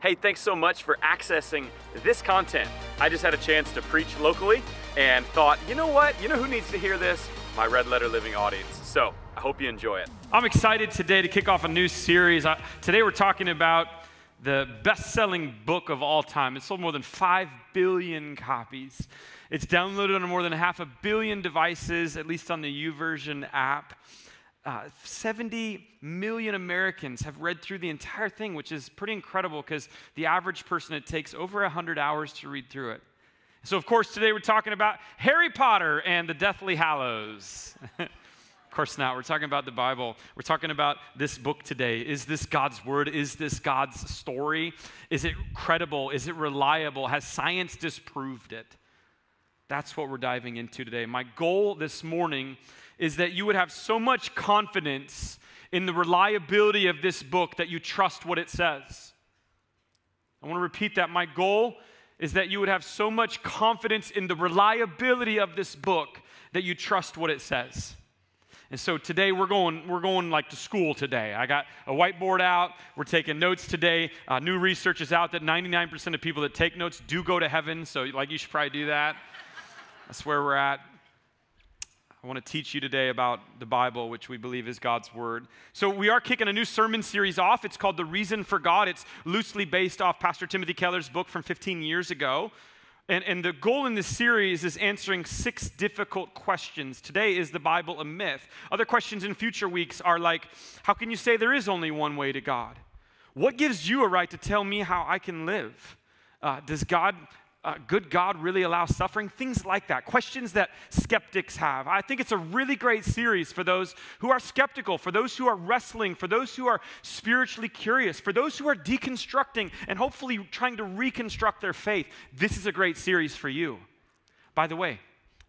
Hey, thanks so much for accessing this content. I just had a chance to preach locally and thought, you know what? You know who needs to hear this? My Red Letter Living audience. So I hope you enjoy it. I'm excited today to kick off a new series. I, today we're talking about the best selling book of all time. It sold more than 5 billion copies. It's downloaded on more than half a billion devices, at least on the YouVersion app. Uh, 70 million Americans have read through the entire thing, which is pretty incredible because the average person, it takes over 100 hours to read through it. So, of course, today we're talking about Harry Potter and the Deathly Hallows. of course not. We're talking about the Bible. We're talking about this book today. Is this God's word? Is this God's story? Is it credible? Is it reliable? Has science disproved it? That's what we're diving into today. My goal this morning is that you would have so much confidence in the reliability of this book that you trust what it says. I want to repeat that. My goal is that you would have so much confidence in the reliability of this book that you trust what it says. And so today we're going, we're going like to school today. I got a whiteboard out. We're taking notes today. Uh, new research is out that 99% of people that take notes do go to heaven. So like you should probably do that. That's where we're at. I want to teach you today about the Bible, which we believe is God's Word. So, we are kicking a new sermon series off. It's called The Reason for God. It's loosely based off Pastor Timothy Keller's book from 15 years ago. And, and the goal in this series is answering six difficult questions. Today, is the Bible a myth? Other questions in future weeks are like how can you say there is only one way to God? What gives you a right to tell me how I can live? Uh, does God uh, good God really allow suffering? Things like that. Questions that skeptics have. I think it's a really great series for those who are skeptical, for those who are wrestling, for those who are spiritually curious, for those who are deconstructing and hopefully trying to reconstruct their faith. This is a great series for you. By the way,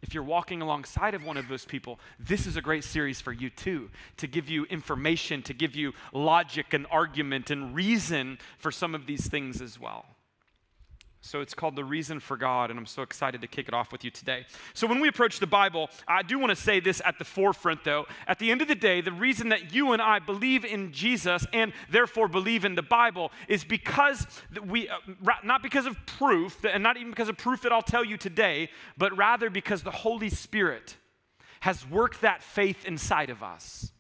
if you're walking alongside of one of those people, this is a great series for you too, to give you information, to give you logic and argument and reason for some of these things as well. So it's called The Reason for God, and I'm so excited to kick it off with you today. So when we approach the Bible, I do want to say this at the forefront, though. At the end of the day, the reason that you and I believe in Jesus and therefore believe in the Bible is because we, uh, not because of proof, and not even because of proof that I'll tell you today, but rather because the Holy Spirit has worked that faith inside of us.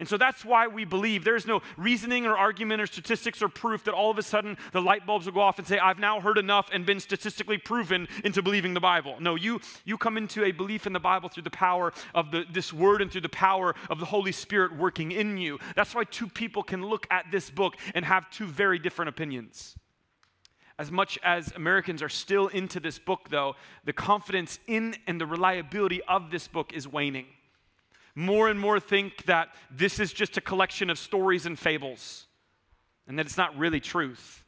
And so that's why we believe there's no reasoning or argument or statistics or proof that all of a sudden the light bulbs will go off and say, I've now heard enough and been statistically proven into believing the Bible. No, you, you come into a belief in the Bible through the power of the, this word and through the power of the Holy Spirit working in you. That's why two people can look at this book and have two very different opinions. As much as Americans are still into this book, though, the confidence in and the reliability of this book is waning more and more think that this is just a collection of stories and fables and that it's not really truth.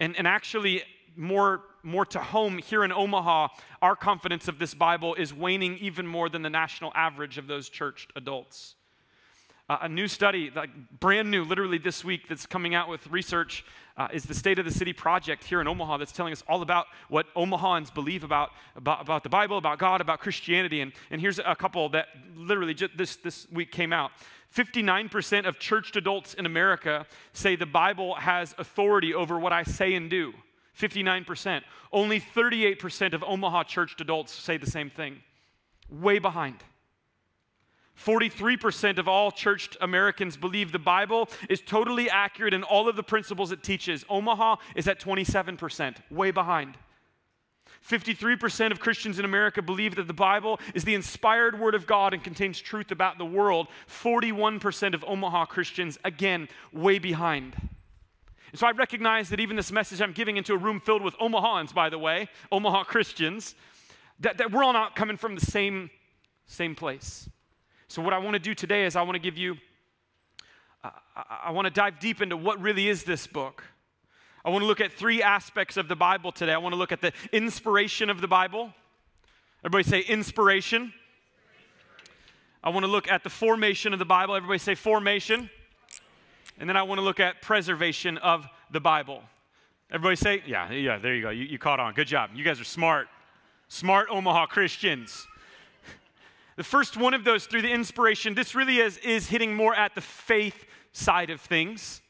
And, and actually, more, more to home here in Omaha, our confidence of this Bible is waning even more than the national average of those church adults. Uh, a new study, like brand new, literally this week, that's coming out with research uh, is the State of the City Project here in Omaha that's telling us all about what Omahans believe about, about, about the Bible, about God, about Christianity. And, and here's a couple that literally just this, this week came out. 59% of churched adults in America say the Bible has authority over what I say and do. 59%. Only 38% of Omaha churched adults say the same thing. Way behind. 43% of all churched Americans believe the Bible is totally accurate in all of the principles it teaches. Omaha is at 27%, way behind. 53% of Christians in America believe that the Bible is the inspired word of God and contains truth about the world. 41% of Omaha Christians, again, way behind. And so I recognize that even this message I'm giving into a room filled with Omahans, by the way, Omaha Christians, that, that we're all not coming from the same, same place. So, what I want to do today is I want to give you, uh, I want to dive deep into what really is this book. I want to look at three aspects of the Bible today. I want to look at the inspiration of the Bible. Everybody say inspiration. I want to look at the formation of the Bible. Everybody say formation. And then I want to look at preservation of the Bible. Everybody say, yeah, yeah, there you go. You, you caught on. Good job. You guys are smart. Smart Omaha Christians. The first one of those through the inspiration, this really is, is hitting more at the faith side of things.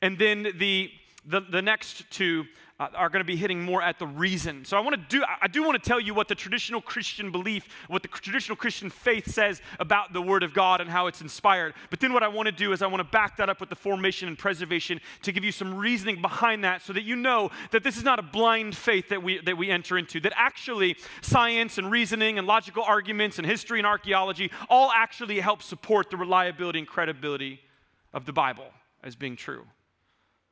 And then the, the, the next two uh, are going to be hitting more at the reason. So I want to do I do want to tell you what the traditional Christian belief, what the traditional Christian faith says about the Word of God and how it's inspired. But then what I want to do is I want to back that up with the formation and preservation to give you some reasoning behind that, so that you know that this is not a blind faith that we that we enter into. That actually science and reasoning and logical arguments and history and archaeology all actually help support the reliability and credibility of the Bible as being true.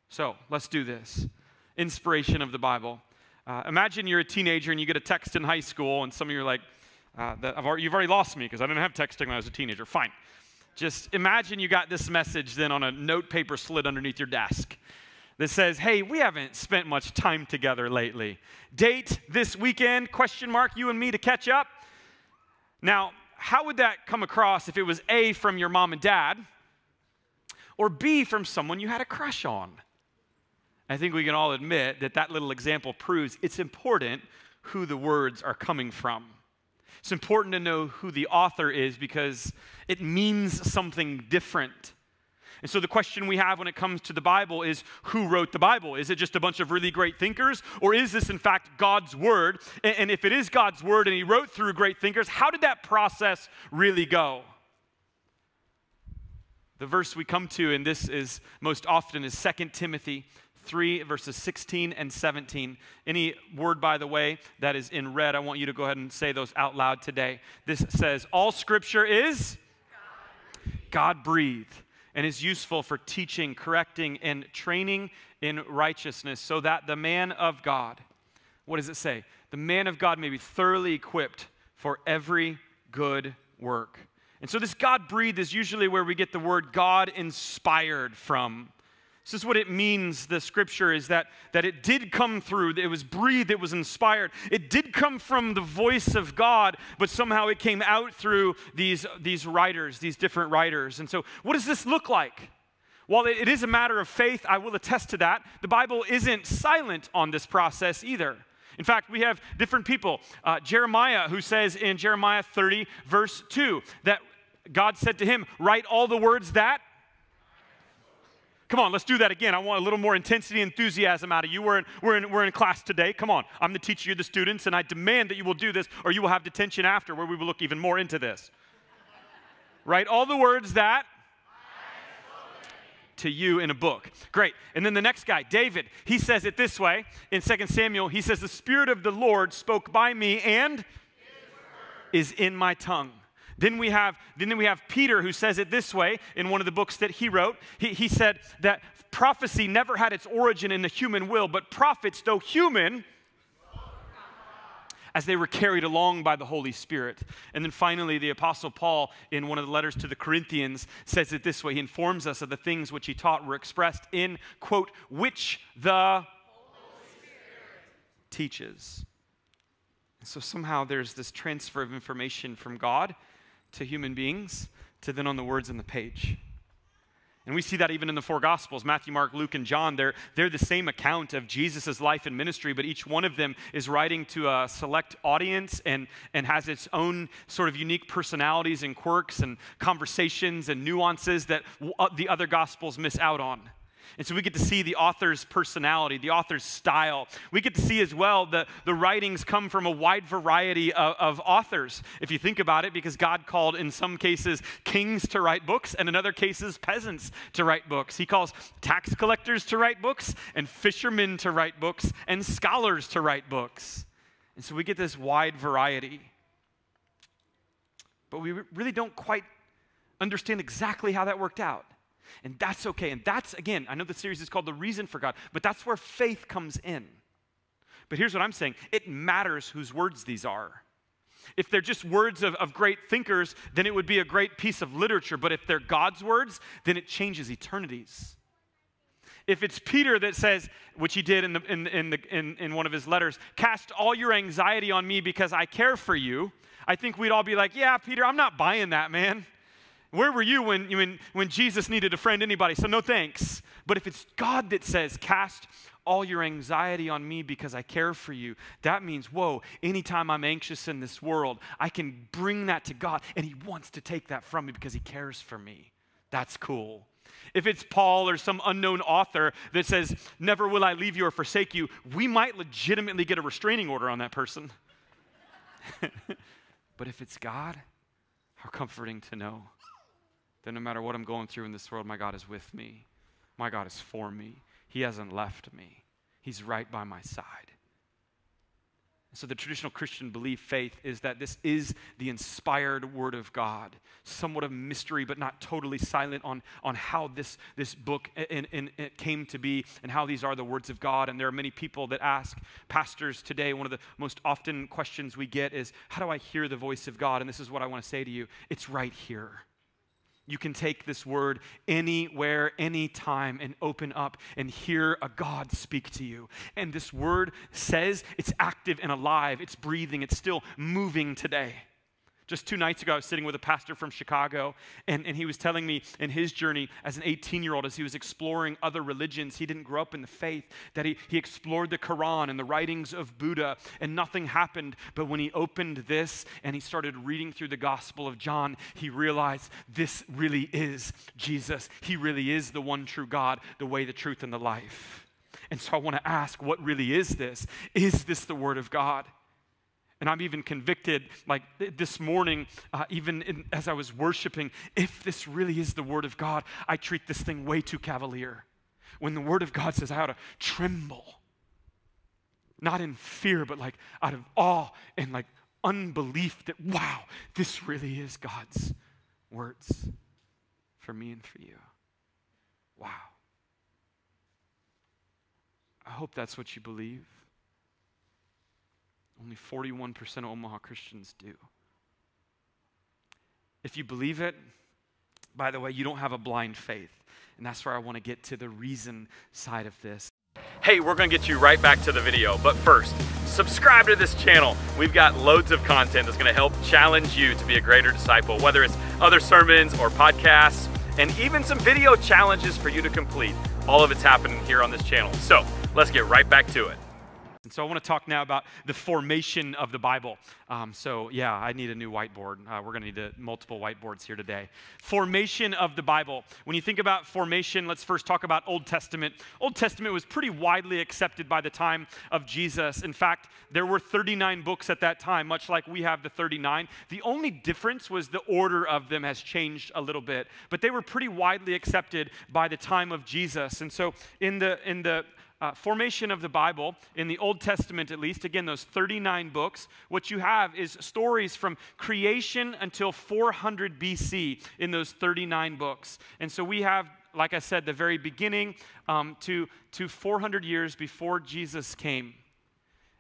So let's do this inspiration of the Bible. Uh, imagine you're a teenager and you get a text in high school, and some of you are like, uh, already, you've already lost me because I didn't have texting when I was a teenager. Fine. Just imagine you got this message then on a note paper slid underneath your desk that says, "Hey, we haven't spent much time together lately. Date this weekend? Question mark. You and me to catch up." Now, how would that come across if it was A from your mom and dad, or B from someone you had a crush on? I think we can all admit that that little example proves it's important who the words are coming from. It's important to know who the author is because it means something different. And so, the question we have when it comes to the Bible is who wrote the Bible? Is it just a bunch of really great thinkers? Or is this, in fact, God's Word? And if it is God's Word and He wrote through great thinkers, how did that process really go? The verse we come to, and this is most often, is 2 Timothy 3, verses 16 and 17. Any word, by the way, that is in red, I want you to go ahead and say those out loud today. This says, All scripture is God breathed and is useful for teaching, correcting, and training in righteousness, so that the man of God, what does it say? The man of God may be thoroughly equipped for every good work. And so, this God breathed is usually where we get the word God inspired from. This is what it means, the scripture, is that, that it did come through, it was breathed, it was inspired. It did come from the voice of God, but somehow it came out through these, these writers, these different writers. And so, what does this look like? While it is a matter of faith, I will attest to that, the Bible isn't silent on this process either. In fact, we have different people. Uh, Jeremiah, who says in Jeremiah 30, verse 2, that God said to him, Write all the words that Come on, let's do that again. I want a little more intensity and enthusiasm out of you. We're in, we're, in, we're in class today. Come on. I'm the teacher, you're the students, and I demand that you will do this or you will have detention after where we will look even more into this. Write all the words that to you in a book. Great. And then the next guy, David, he says it this way in 2 Samuel. He says, The Spirit of the Lord spoke by me and is in my tongue. Then we have, then we have Peter who says it this way in one of the books that he wrote. He, he said that prophecy never had its origin in the human will, but prophets, though human, as they were carried along by the Holy Spirit. And then finally, the Apostle Paul, in one of the letters to the Corinthians, says it this way He informs us of the things which he taught were expressed in, quote, which the teaches. So somehow there's this transfer of information from God to human beings to then on the words on the page. And we see that even in the four Gospels Matthew, Mark, Luke, and John. They're, they're the same account of Jesus' life and ministry, but each one of them is writing to a select audience and, and has its own sort of unique personalities and quirks and conversations and nuances that uh, the other Gospels miss out on. And so we get to see the author's personality, the author's style. We get to see as well the, the writings come from a wide variety of, of authors, if you think about it, because God called in some cases kings to write books and in other cases peasants to write books. He calls tax collectors to write books and fishermen to write books and scholars to write books. And so we get this wide variety. But we really don't quite understand exactly how that worked out. And that's okay. And that's, again, I know the series is called The Reason for God, but that's where faith comes in. But here's what I'm saying it matters whose words these are. If they're just words of, of great thinkers, then it would be a great piece of literature. But if they're God's words, then it changes eternities. If it's Peter that says, which he did in, the, in, in, the, in, in one of his letters, cast all your anxiety on me because I care for you, I think we'd all be like, yeah, Peter, I'm not buying that, man. Where were you when, when, when Jesus needed to friend anybody? So, no thanks. But if it's God that says, cast all your anxiety on me because I care for you, that means, whoa, anytime I'm anxious in this world, I can bring that to God, and He wants to take that from me because He cares for me. That's cool. If it's Paul or some unknown author that says, Never will I leave you or forsake you, we might legitimately get a restraining order on that person. but if it's God, how comforting to know that no matter what I'm going through in this world, my God is with me. My God is for me. He hasn't left me, He's right by my side. So, the traditional Christian belief, faith, is that this is the inspired Word of God. Somewhat of mystery, but not totally silent on, on how this, this book in, in, came to be and how these are the words of God. And there are many people that ask pastors today, one of the most often questions we get is, How do I hear the voice of God? And this is what I want to say to you it's right here. You can take this word anywhere, anytime, and open up and hear a God speak to you. And this word says it's active and alive, it's breathing, it's still moving today. Just two nights ago, I was sitting with a pastor from Chicago, and, and he was telling me in his journey as an 18 year old, as he was exploring other religions, he didn't grow up in the faith, that he, he explored the Quran and the writings of Buddha, and nothing happened. But when he opened this and he started reading through the Gospel of John, he realized this really is Jesus. He really is the one true God, the way, the truth, and the life. And so I want to ask, what really is this? Is this the Word of God? And I'm even convicted, like this morning, uh, even in, as I was worshiping, if this really is the Word of God, I treat this thing way too cavalier. When the Word of God says I ought to tremble, not in fear, but like out of awe and like unbelief that, wow, this really is God's words for me and for you. Wow. I hope that's what you believe. Only 41% of Omaha Christians do. If you believe it, by the way, you don't have a blind faith. And that's where I want to get to the reason side of this. Hey, we're going to get you right back to the video. But first, subscribe to this channel. We've got loads of content that's going to help challenge you to be a greater disciple, whether it's other sermons or podcasts, and even some video challenges for you to complete. All of it's happening here on this channel. So let's get right back to it. And so I want to talk now about the formation of the Bible. Um, so, yeah, I need a new whiteboard. Uh, we're going to need a, multiple whiteboards here today. Formation of the Bible. When you think about formation, let's first talk about Old Testament. Old Testament was pretty widely accepted by the time of Jesus. In fact, there were 39 books at that time, much like we have the 39. The only difference was the order of them has changed a little bit, but they were pretty widely accepted by the time of Jesus. And so, in the in the uh, formation of the Bible, in the Old Testament at least, again, those 39 books, what you have is stories from creation until 400 BC in those 39 books. And so we have, like I said, the very beginning um, to, to 400 years before Jesus came.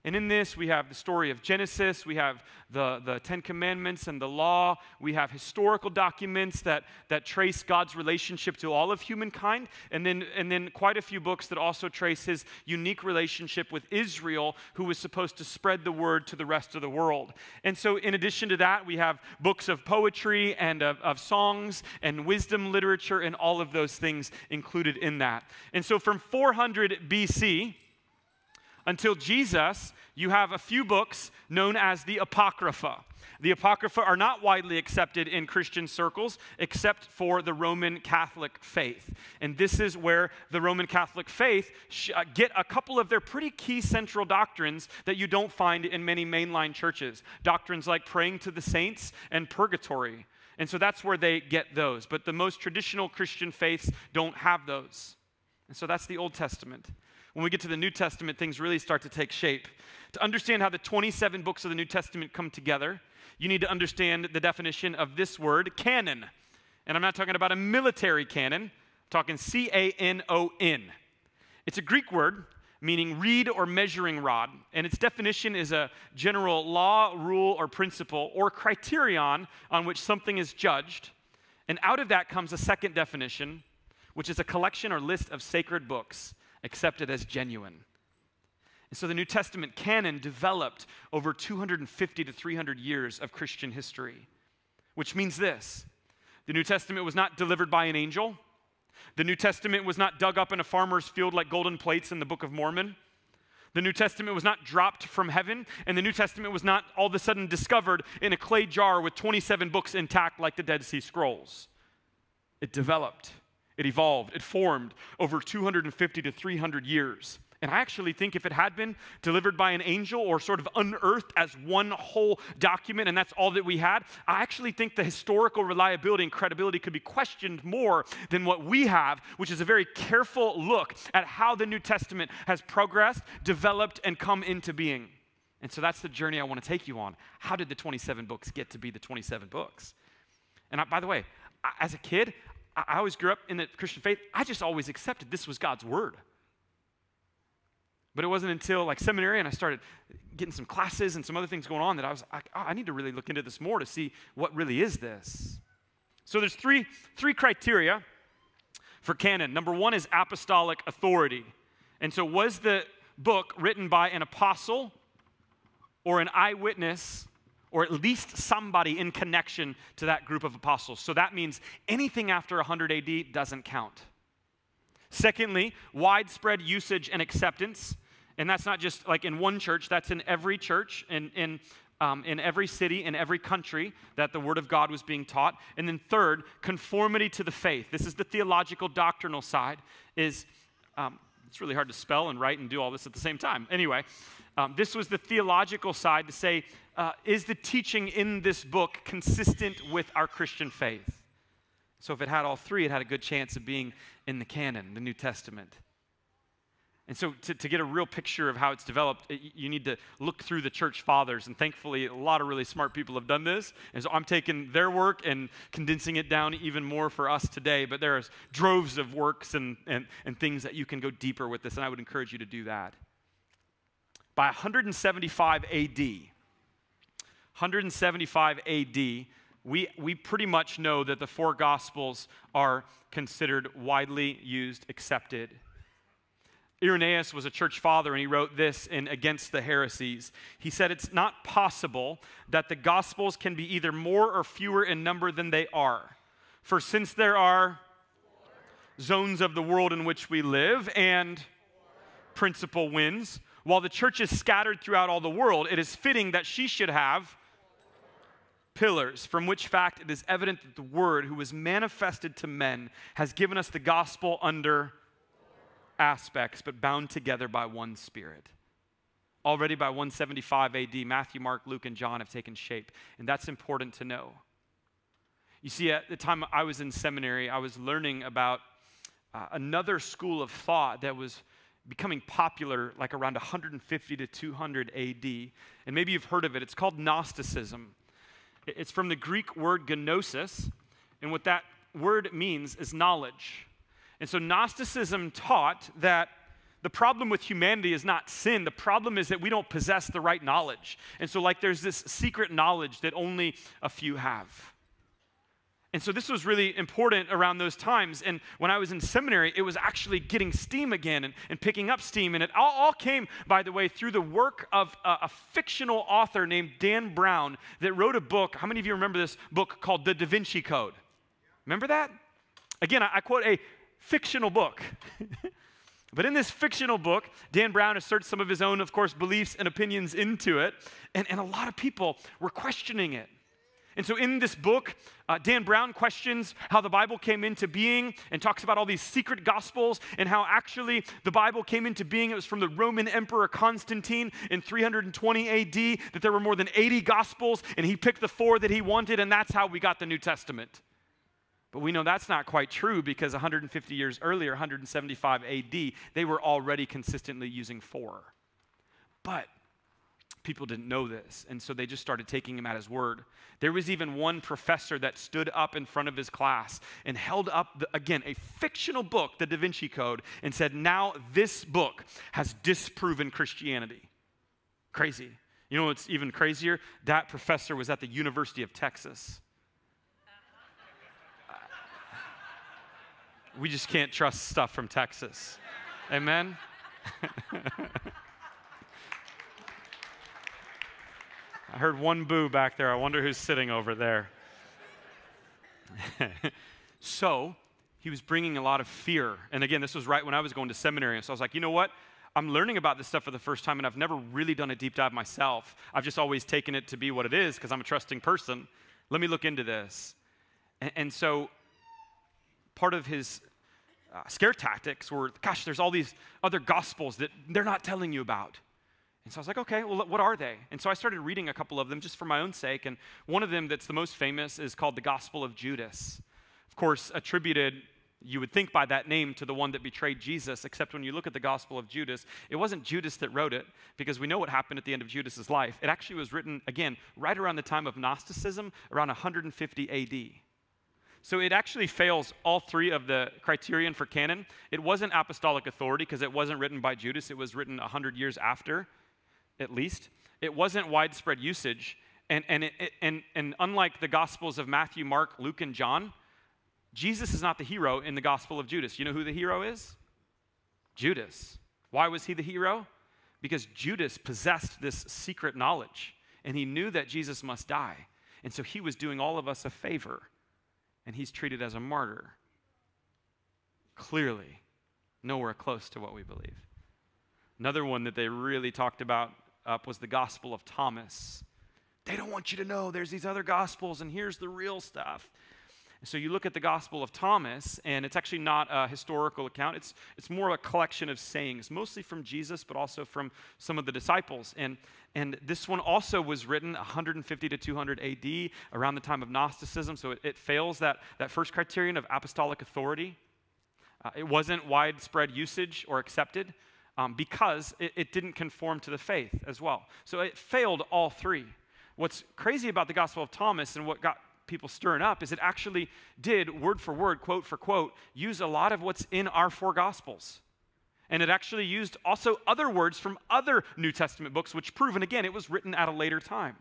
And in this, we have the story of Genesis, we have the, the Ten Commandments and the law, we have historical documents that, that trace God's relationship to all of humankind, and then, and then quite a few books that also trace his unique relationship with Israel, who was supposed to spread the word to the rest of the world. And so, in addition to that, we have books of poetry and of, of songs and wisdom literature, and all of those things included in that. And so, from 400 BC, until Jesus, you have a few books known as the Apocrypha. The Apocrypha are not widely accepted in Christian circles except for the Roman Catholic faith. And this is where the Roman Catholic faith uh, get a couple of their pretty key central doctrines that you don't find in many mainline churches. Doctrines like praying to the saints and purgatory. And so that's where they get those. But the most traditional Christian faiths don't have those. And so that's the Old Testament. When we get to the New Testament, things really start to take shape. To understand how the 27 books of the New Testament come together, you need to understand the definition of this word, canon. And I'm not talking about a military cannon, I'm talking C A N O N. It's a Greek word meaning reed or measuring rod, and its definition is a general law, rule, or principle or criterion on which something is judged. And out of that comes a second definition, which is a collection or list of sacred books accepted as genuine. And so the New Testament canon developed over 250 to 300 years of Christian history, which means this the New Testament was not delivered by an angel. The New Testament was not dug up in a farmer's field like golden plates in the Book of Mormon. The New Testament was not dropped from heaven, and the New Testament was not all of a sudden discovered in a clay jar with 27 books intact like the Dead Sea Scrolls. It developed It evolved, it formed over 250 to 300 years. And I actually think if it had been delivered by an angel or sort of unearthed as one whole document and that's all that we had, I actually think the historical reliability and credibility could be questioned more than what we have, which is a very careful look at how the New Testament has progressed, developed, and come into being. And so that's the journey I want to take you on. How did the 27 books get to be the 27 books? And I, by the way, as a kid, I, always grew up in the Christian faith. I just always accepted this was God's word. But it wasn't until like seminary and I started getting some classes and some other things going on that I was like, oh, I need to really look into this more to see what really is this. So there's three, three criteria for canon. Number one is apostolic authority. And so was the book written by an apostle or an eyewitness or at least somebody in connection to that group of apostles? So that means anything after 100 AD doesn't count. Secondly, widespread usage and acceptance. And that's not just like in one church, that's in every church, in, in, um, in every city, in every country that the Word of God was being taught. And then third, conformity to the faith. This is the theological doctrinal side, is um, it's really hard to spell and write and do all this at the same time. Anyway, um, this was the theological side to say, uh, is the teaching in this book consistent with our Christian faith? So if it had all three, it had a good chance of being in the canon, the New Testament. And so, to, to, get a real picture of how it's developed, you need to look through the church fathers. And thankfully, a lot of really smart people have done this. And so, I'm taking their work and condensing it down even more for us today. But there's droves of works and, and, and things that you can go deeper with this. And I would encourage you to do that. By 175 AD, 175 AD, we, we pretty much know that the four Gospels are considered widely used, accepted Irenaeus was a church father and he wrote this in Against the Heresies. He said, It's not possible that the Gospels can be either more or fewer in number than they are. For since there are zones of the world in which we live and principal winds, while the church is scattered throughout all the world, it is fitting that she should have pillars, from which fact it is evident that the Word, who was manifested to men, has given us the gospel under aspects, but bound together by one Spirit. Already by 175 AD, Matthew, Mark, Luke, and John have taken shape, and that's important to know. You see, at the time I was in seminary, I was learning about uh, another school of thought that was becoming popular like around 150 to 200 AD. And maybe you've heard of it. It's called Gnosticism. It's from the Greek word gnosis, and what that word means is knowledge. And so Gnosticism taught that the problem with humanity is not sin. The problem is that we don't possess the right knowledge. And so, like, there's this secret knowledge that only a few have. And so, this was really important around those times. And when I was in seminary, it was actually getting steam again and, and picking up steam. And it all, all, came, by the way, through the work of a, a fictional author named Dan Brown that wrote a book. How many of you remember this book called The Da Vinci Code? Remember that? Again, I, I quote a fictional book. but in this fictional book, Dan Brown asserts some of his own, of course, beliefs and opinions into it. And, and a lot of people were questioning it. And so, in this book, uh, Dan Brown questions how the Bible came into being and talks about all these secret gospels and how actually the Bible came into being. It was from the Roman Emperor Constantine in 320 AD, that there were more than 80 gospels, and he picked the four that he wanted, and that's how we got the New Testament. But we know that's not quite true because 150 years earlier, 175 AD, they were already consistently using four. But people didn't know this, and so they just started taking him at his word. There was even one professor that stood up in front of his class and held up, the, again, a fictional book, the Da Vinci Code, and said, Now this book has disproven Christianity. Crazy. You know what's even crazier? That professor was at the University of Texas. we just can't trust stuff from Texas. Amen? I heard one boo back there. I wonder who's sitting over there. so, he was bringing a lot of fear. And again, this was right when I was going to seminary. So I was like, you know what? I'm learning about this stuff for the first time, and I've never really done a deep dive myself. I've just always taken it to be what it is because I'm a trusting person. Let me look into this. And, and so part of his uh, scare tactics were gosh, there's all these other gospels that they're not telling you about. And so I was like, okay, well, what are they? And so I started reading a couple of them just for my own sake. And one of them that's the most famous is called the Gospel of Judas. Of course, attributed, you would think by that name, to the one that betrayed Jesus, except when you look at the Gospel of Judas, it wasn't Judas that wrote it, because we know what happened at the end of Judas's life. It actually was written, again, right around the time of Gnosticism, around 150 AD. So it actually fails all three of the criterion for canon. It wasn't apostolic authority because it wasn't written by Judas, it was written 100 years after, at least. It wasn't widespread usage. And, and, it, and, and unlike the Gospels of Matthew, Mark, Luke, and John, Jesus is not the hero in the Gospel of Judas. You know who the hero is? Judas. Why was he the hero? Because Judas possessed this secret knowledge and he knew that Jesus must die. And so he was doing all of us a favor and he's treated as a martyr. Clearly, nowhere close to what we believe. Another one that they really talked about up was the Gospel of Thomas. They don't want you to know there's these other Gospels, and here's the real stuff. So you look at the Gospel of Thomas, and it's actually not a historical account. It's, it's more of a collection of sayings, mostly from Jesus, but also from some of the disciples. And, and this one also was written 150 to 200 AD, around the time of Gnosticism. So it, it fails that, that first criterion of apostolic authority. Uh, it wasn't widespread usage or accepted um, because it, it didn't conform to the faith as well. So it failed all three. What's crazy about the Gospel of Thomas and what got people stirring up is it actually did, word for word, quote for quote, use a lot of what's in our four Gospels. And it actually used also other words from other New Testament books, which proven again it was written at a later time.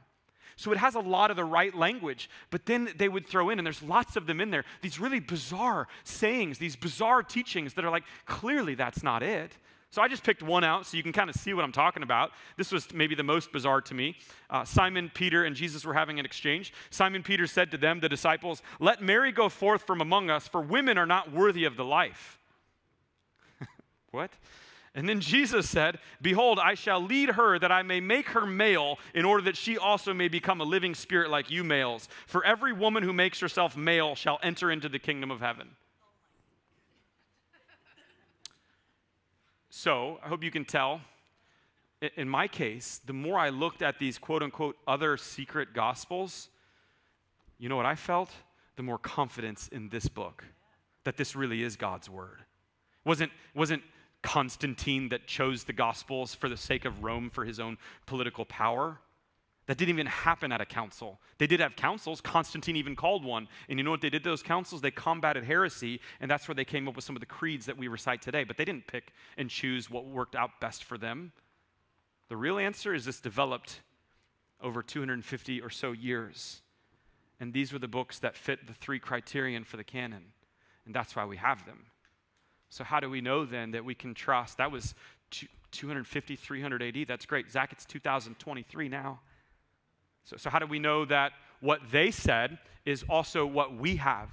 So it has a lot of the right language, but then they would throw in, and there's lots of them in there, these really bizarre sayings, these bizarre teachings that are like, clearly that's not it. So I just picked one out so you can kind of see what I'm talking about. This was maybe the most bizarre to me. Uh, Simon Peter and Jesus were having an exchange. Simon Peter said to them, the disciples, Let Mary go forth from among us, for women are not worthy of the life. what? And then Jesus said, Behold, I shall lead her that I may make her male, in order that she also may become a living spirit like you males. For every woman who makes herself male shall enter into the kingdom of heaven. So, I hope you can tell. In my case, the more I looked at these quote unquote other secret gospels, you know what I felt? The more confidence in this book that this really is God's word. Wasn't, wasn't Constantine that chose the gospels for the sake of Rome for his own political power. That didn't even happen at a council. They did have councils. Constantine even called one. And you know what they did to those councils? They combated heresy, and that's where they came up with some of the creeds that we recite today. But they didn't pick and choose what worked out best for them. The real answer is this developed over 250 or so years. And these were the books that fit the three criterion for the canon. And that's why we have them. So, how do we know then that we can trust? That was 250, 300 AD. That's great. Zach, it's 2023 now. So, so how do we know that what they said is also what we have?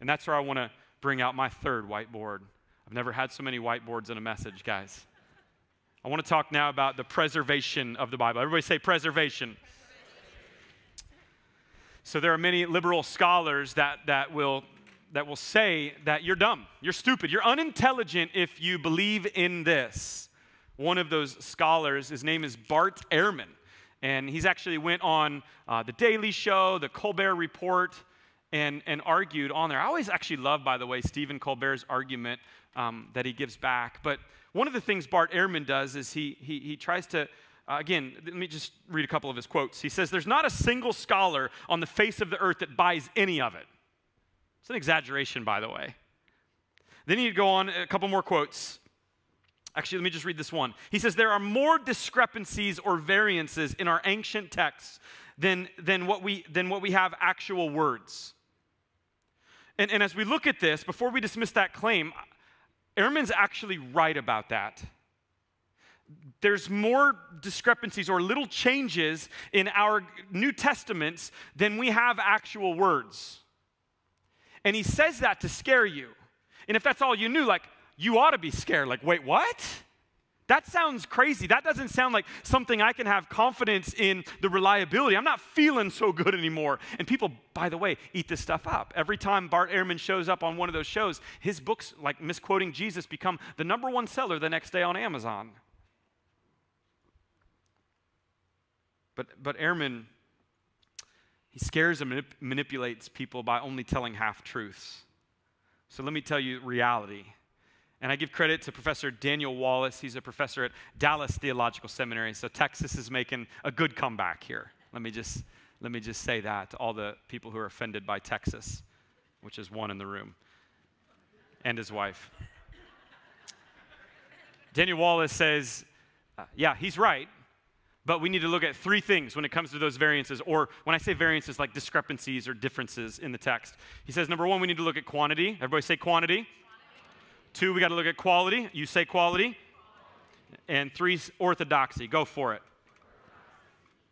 And that's where I want to bring out my third whiteboard. I've never had so many whiteboards in a message, guys. I want to talk now about the preservation of the Bible. Everybody say preservation. So there are many liberal scholars that, that, will, that will say that you're dumb, you're stupid, you're unintelligent if you believe in this. One of those scholars, his name is Bart Ehrman and he's actually went on uh, the Daily Show, the Colbert Report, and, and argued on there. I always actually love, by the way, Stephen Colbert's argument um, that he gives back. But one of the things Bart Ehrman does is he, he, he tries to, uh, again, let me just read a couple of his quotes. He says, There's not a single scholar on the face of the earth that buys any of it. It's an exaggeration, by the way. Then he'd go on a couple more quotes. Actually, let me just read this one. He says, There are more discrepancies or variances in our ancient texts than, than, what, we, than what we have actual words. And, and as we look at this, before we dismiss that claim, Ehrman's actually right about that. There's more discrepancies or little changes in our New Testaments than we have actual words. And he says that to scare you. And if that's all you knew, like, you ought to be scared. Like, wait, what? That sounds crazy. That doesn't sound like something I can have confidence in the reliability. I'm not feeling so good anymore. And people, by the way, eat this stuff up. Every time Bart Ehrman shows up on one of those shows, his books, like misquoting Jesus, become the number one seller the next day on Amazon. But, but Ehrman, he scares and manip- manipulates people by only telling half truths. So let me tell you reality. And I give credit to Professor Daniel Wallace. He's a professor at Dallas Theological Seminary. So Texas is making a good comeback here. Let me just, let me just say that to all the people who are offended by Texas, which is one in the room, and his wife. Daniel Wallace says, uh, yeah, he's right, but we need to look at three things when it comes to those variances, or when I say variances, like discrepancies or differences in the text. He says, number one, we need to look at quantity. Everybody say quantity. Two, we got to look at quality. You say quality. And three, orthodoxy. Go for it.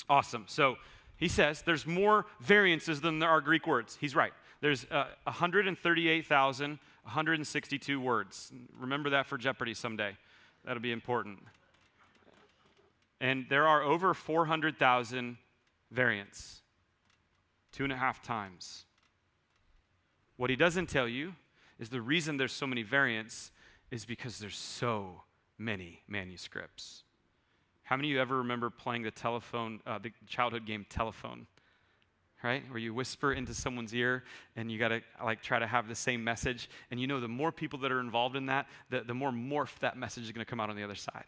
Awesome. So he says there's more variances than there are Greek words. He's right. There's uh, 138,162 words. Remember that for Jeopardy someday. That'll be important. And there are over 400,000 variants, two and a half times. What he doesn't tell you is the reason there's so many variants is because there's so many manuscripts. How many of you ever remember playing the telephone, uh, the childhood game telephone? Right? Where you whisper into someone's ear and you gotta like try to have the same message. And you know the more people that are involved in that, the, the more morph that message is gonna come out on the other side.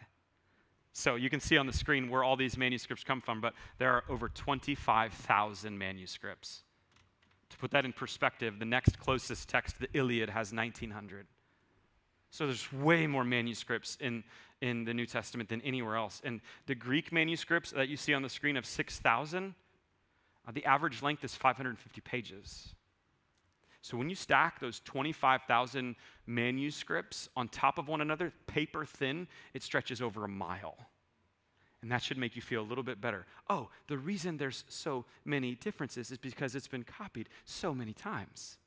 So you can see on the screen where all these manuscripts come from, but there are over 25,000 manuscripts. To put that in perspective, the next closest text, the Iliad, has 1,900. So there's way more manuscripts in, in the New Testament than anywhere else. And the Greek manuscripts that you see on the screen of 6,000, uh, the average length is 550 pages. So when you stack those 25,000 manuscripts on top of one another, paper thin, it stretches over a mile. And that should make you feel a little bit better. Oh, the reason there's so many differences is because it's been copied so many times.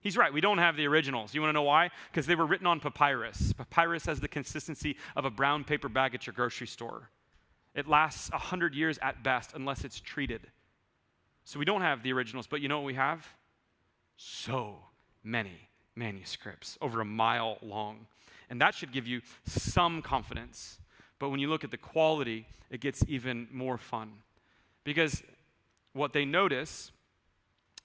He's right, we don't have the originals. You want to know why? Because they were written on papyrus. Papyrus has the consistency of a brown paper bag at your grocery store. It lasts 100 years at best unless it's treated. So we don't have the originals, but you know what we have? So many manuscripts, over a mile long. And that should give you some confidence but when you look at the quality, it gets even more fun. Because what they notice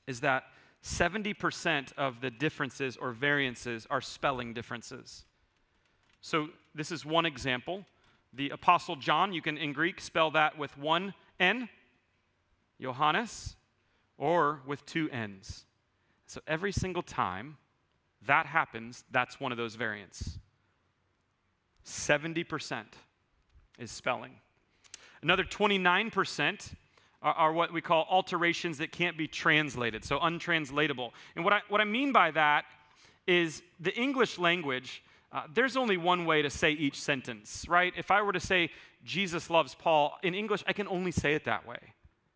is that 70% of the differences or variances are spelling differences. So this is one example. The Apostle John, you can in Greek spell that with one N, Johannes, or with two N's. So every single time that happens, that's one of those variants. 70% is spelling. Another 29% are, are, what we call alterations that can't be translated, so untranslatable. And what I, what I mean by that is the English language, uh, there's only one way to say each sentence, right? If I were to say, Jesus loves Paul, in English, I can only say it that way.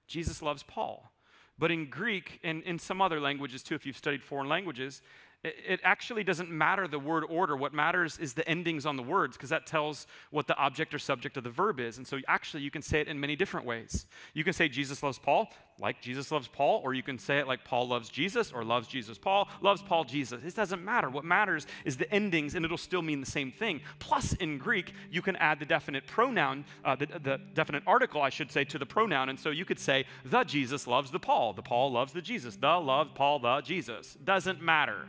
Jesus loves Paul. But in Greek and in some other languages too, if you've studied foreign languages, it actually doesn't matter the word order. What matters is the endings on the words because that tells what the object or subject of the verb is. And so actually, you can say it in many different ways. You can say Jesus loves Paul, like Jesus loves Paul, or you can say it like Paul loves Jesus, or loves Jesus Paul, loves Paul Jesus. It doesn't matter. What matters is the endings, and it'll still mean the same thing. Plus, in Greek, you can add the definite pronoun, uh, the, the definite article, I should say, to the pronoun. And so you could say, the Jesus loves the Paul, the Paul loves the Jesus, the love Paul, the Jesus. Doesn't matter.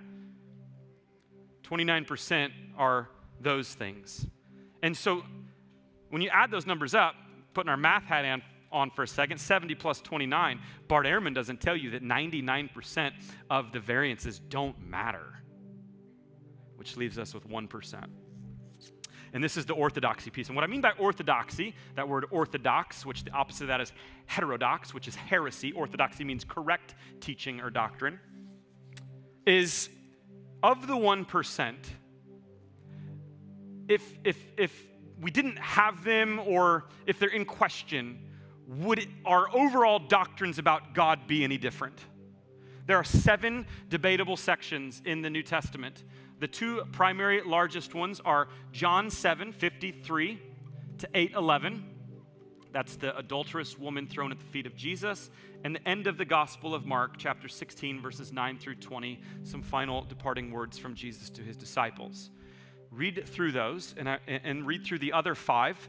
29% are those things. And so when you add those numbers up, putting our math hat on, on for a second, 70 plus 29, Bart Ehrman doesn't tell you that 99% of the variances don't matter, which leaves us with 1%. And this is the orthodoxy piece. And what I mean by orthodoxy, that word orthodox, which the opposite of that is heterodox, which is heresy, orthodoxy means correct teaching or doctrine, is of the 1%, if, if, if we didn't have them or if they're in question, would our overall doctrines about God be any different? There are seven debatable sections in the New Testament The two primary largest ones are John 7 53 to 8 11. That's the adulterous woman thrown at the feet of Jesus. And the end of the Gospel of Mark, chapter 16, verses 9 through 20, some final departing words from Jesus to his disciples. Read through those and, uh, and read through the other five,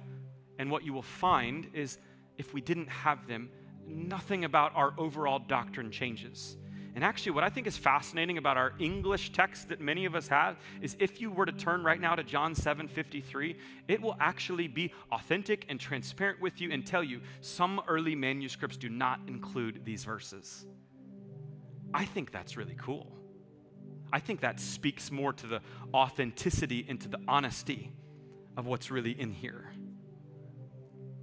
and what you will find is if we didn't have them, nothing about our overall doctrine changes. And actually, what I think is fascinating about our English text that many of us have is if you were to turn right now to John 7 53, it will actually be authentic and transparent with you and tell you some early manuscripts do not include these verses. I think that's really cool. I think that speaks more to the authenticity and to the honesty of what's really in here.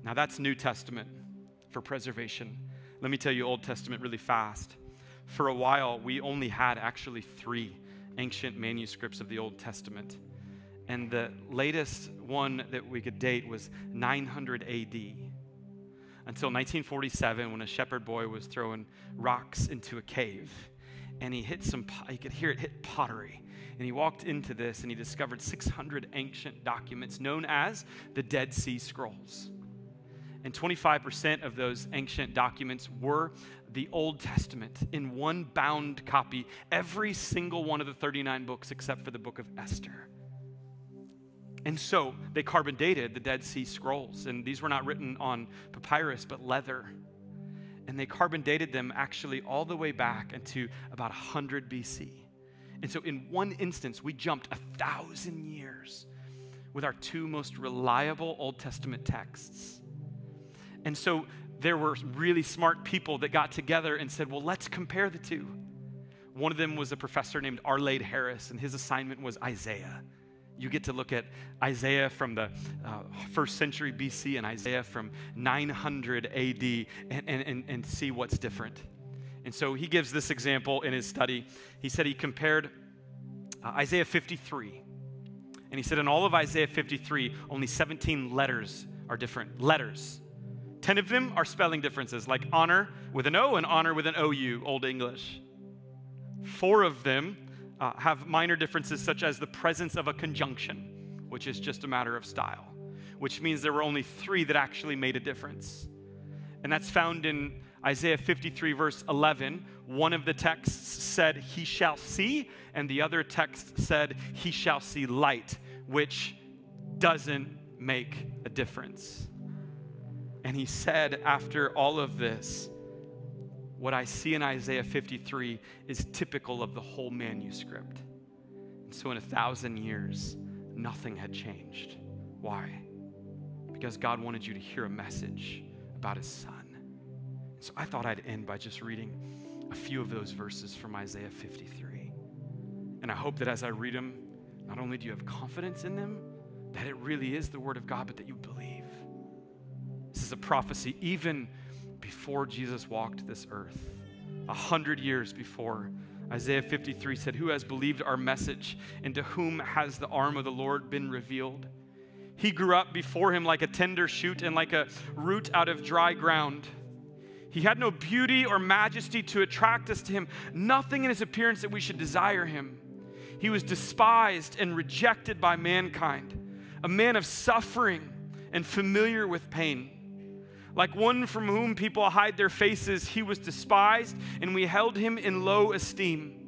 Now, that's New Testament for preservation. Let me tell you Old Testament really fast for a while, we only had actually three ancient manuscripts of the Old Testament. And the latest one that we could date was 900 AD. Until 1947, when a shepherd boy was throwing rocks into a cave. And he hit some, he could hear it hit pottery. And he walked into this and he discovered 600 ancient documents known as the Dead Sea Scrolls. And 25% of those ancient documents were the Old Testament in one bound copy, every single one of the 39 books except for the book of Esther. And so they carbon dated the Dead Sea Scrolls, and these were not written on papyrus but leather. And they carbon dated them actually all the way back into about 100 BC. And so, in one instance, we jumped a thousand years with our two most reliable Old Testament texts. And so, there were really smart people that got together and said, well, let's compare the two. One of them was a professor named R. Laird Harris, and his assignment was Isaiah. You get to look at Isaiah from the uh, first century BC and Isaiah from 900 AD and, and, and, and see what's different. And so he gives this example in his study. He said he compared uh, Isaiah 53. And he said in all of Isaiah 53, only 17 letters are different. Letters. 10 of them are spelling differences, like honor with an O and honor with an OU, Old English. Four of them uh, have minor differences, such as the presence of a conjunction, which is just a matter of style, which means there were only three that actually made a difference. And that's found in Isaiah 53, verse 11. One of the texts said, He shall see, and the other text said, He shall see light, which doesn't make a difference. And he said, after all of this, what I see in Isaiah 53 is typical of the whole manuscript. And so, in a thousand years, nothing had changed. Why? Because God wanted you to hear a message about his son. So, I thought I'd end by just reading a few of those verses from Isaiah 53. And I hope that as I read them, not only do you have confidence in them, that it really is the Word of God, but that you believe. A prophecy even before Jesus walked this earth, a hundred years before. Isaiah 53 said, Who has believed our message, and to whom has the arm of the Lord been revealed? He grew up before him like a tender shoot and like a root out of dry ground. He had no beauty or majesty to attract us to him, nothing in his appearance that we should desire him. He was despised and rejected by mankind, a man of suffering and familiar with pain. Like one from whom people hide their faces, he was despised, and we held him in low esteem.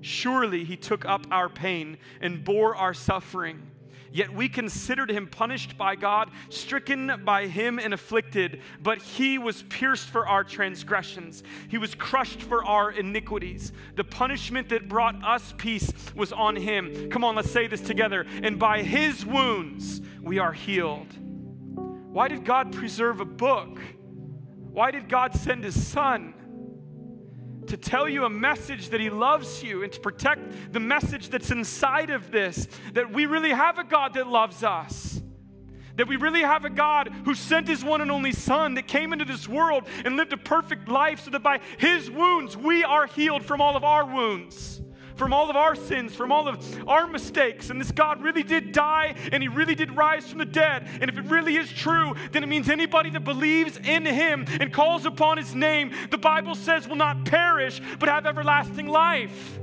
Surely he took up our pain and bore our suffering. Yet we considered him punished by God, stricken by him and afflicted. But he was pierced for our transgressions, he was crushed for our iniquities. The punishment that brought us peace was on him. Come on, let's say this together. And by his wounds we are healed. Why did God preserve a book? Why did God send his son? To tell you a message that he loves you and to protect the message that's inside of this that we really have a God that loves us. That we really have a God who sent his one and only Son that came into this world and lived a perfect life so that by his wounds we are healed from all of our wounds from all of our sins, from all of our mistakes. And this God really did die and he really did rise from the dead. And if it really is true, then it means anybody that believes in him and calls upon his name, the Bible says will not perish but have everlasting life.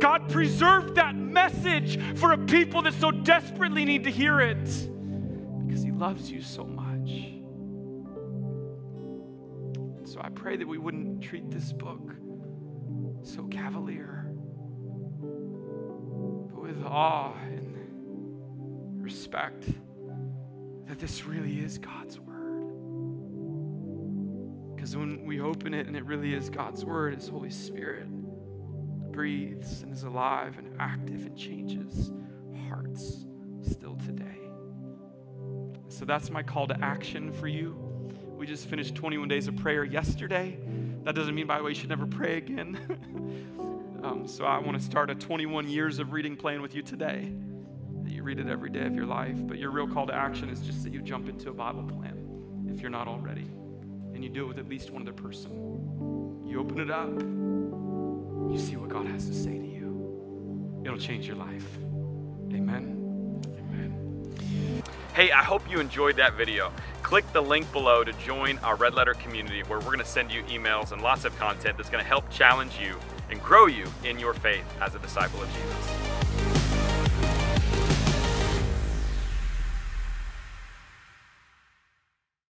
God, preserve that message for a people that so desperately need to hear it because He loves you so much. So I pray that we wouldn't treat this book so cavalier, awe and respect that this really is God's Word. Because when we open it and it really is God's Word, His Holy Spirit breathes and is alive and active and changes hearts still today. So that's my call to action for you. We just finished 21 days of prayer yesterday. That doesn't mean, by the way, you should never pray again. um, so I want to start a 21 years of reading plan with you today. That you read it every day of your life. But your real call to action is just that you jump into a Bible plan if you're not already. And you do it with at least one other person. You open it up, you see what God has to say to you. It'll change your life. Amen. Amen. Hey, I hope you enjoyed that video. Click the link below to join our Red Letter community where we're going to send you emails and lots of content that's going to help challenge you and grow you in your faith as a disciple of Jesus.